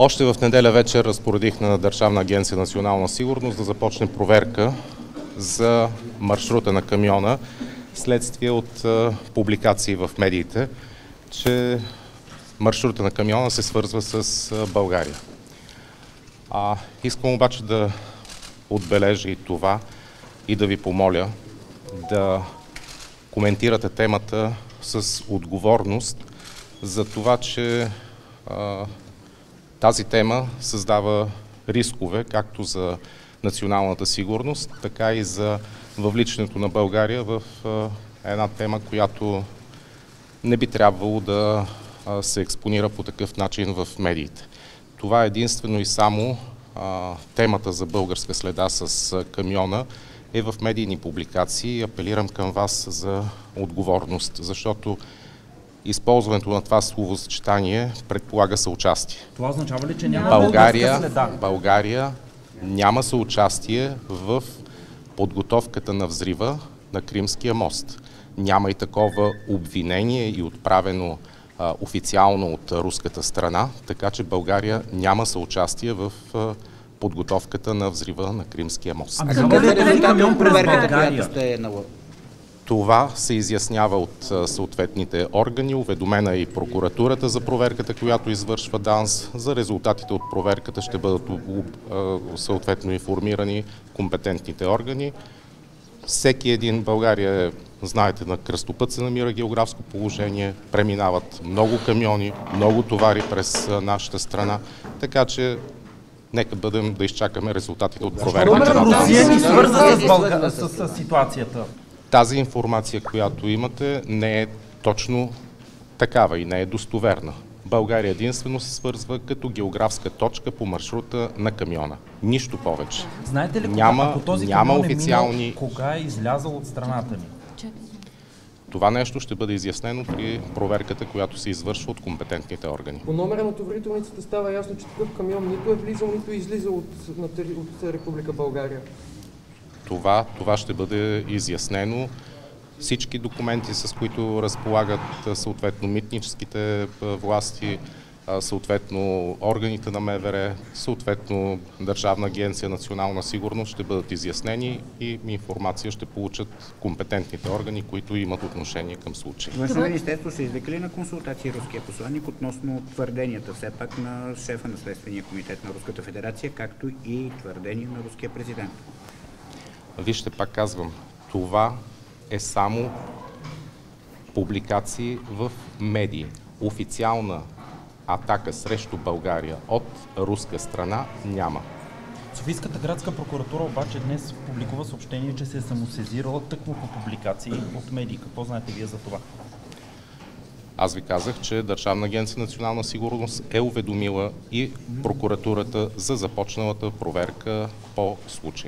Още в неделя вечер разпоредих на Държавна агенция национална сигурност да започне проверка за маршрута на камиона, следствие от публикации в медиите, че маршрута на камиона се свързва с България. А, искам обаче да отбележа и това и да ви помоля да коментирате темата с отговорност за това, че а, тази тема създава рискове както за националната сигурност, така и за въвличането на България в една тема, която не би трябвало да се експонира по такъв начин в медиите. Това е единствено и само темата за българска следа с камиона е в медийни публикации. Апелирам към вас за отговорност, защото използването на това словосъчетание предполага съучастие. Това означава ли, че няма България, следа? България няма съучастие в подготовката на взрива на Кримския мост. Няма и такова обвинение и отправено а, официално от руската страна, така че България няма съучастие в а, подготовката на взрива на Кримския мост. Ами, А Защо какъв е проверката, която сте нала- Това се изяснява от съответните органи. Уведомена е и прокуратурата за проверката, която извършва ДАНС. За резултатите от проверката ще бъдат съответно информирани компетентните органи. Всеки един България е, знаете, на кръстопът се намира географско положение, преминават много камиони, много товари през нашата страна, така че нека бъдем да изчакаме резултатите от проверката ДАНС. Русия ни свърза с, Бълга... с ситуацията. Тази информация, която имате, не е точно такава и не е достоверна. България единствено се свързва като географска точка по маршрута на камиона. Нищо повече. Знаете ли, кога, Няма- ако този няма камион официални- е минал, кога е излязъл от страната ни? Това нещо ще бъде изяснено при проверката, която се извършва от компетентните органи. По номера на товарителницата става ясно, че такъв камион нито е влизал, нито е излизал от, на, от Република България. Това, това ще бъде изяснено. Всички документи, с които разполагат съответно митническите власти, съответно органите на МВР, съответно Държавна агенция национална сигурност ще бъдат изяснени и информация ще получат компетентните органи, които имат отношение към случая. Външно министерство са извикали на консултации руския посланник относно твърденията все пак на шефа на Следствения комитет на Руската федерация, както и твърдения на руския президент. Вижте, пак казвам, това е само публикации в медии. Официална атака срещу България от руска страна няма. Софийската градска прокуратура обаче днес публикува съобщение, че се е самосезирала тъкмо по публикации от медии. Какво знаете вие за това? Аз ви казах, че Държавна агенция национална сигурност е уведомила и прокуратурата за започналата проверка по случая.